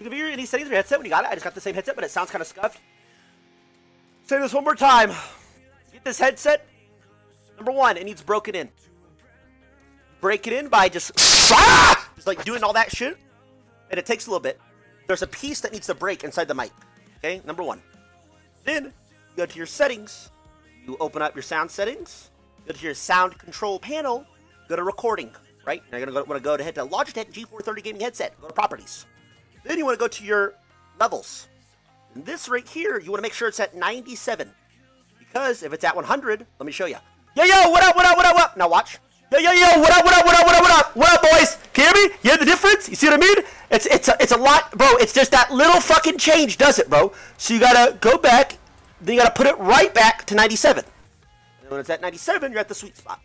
configure any settings in your headset when you got it. I just got the same headset, but it sounds kind of scuffed. Say this one more time. Get this headset. Number one, it needs broken in. Break it in by just, just like doing all that shit, and it takes a little bit. There's a piece that needs to break inside the mic. Okay, number one. Then you go to your settings. You open up your sound settings. Go to your sound control panel. Go to recording. Right. Now you're gonna go, want to go ahead to Logitech G430 gaming headset. Go to properties. Then you want to go to your levels. And this right here, you want to make sure it's at 97. Because if it's at 100, let me show you. Yo, yo, what up, what up, what up, what up? Now watch. Yo, yo, yo, what up, what up, what up, what up, what up? What up, boys? Can you hear me? You hear the difference? You see what I mean? It's it's a, it's a lot, bro. It's just that little fucking change does it, bro. So you gotta go back, then you gotta put it right back to 97. And when it's at 97, you're at the sweet spot.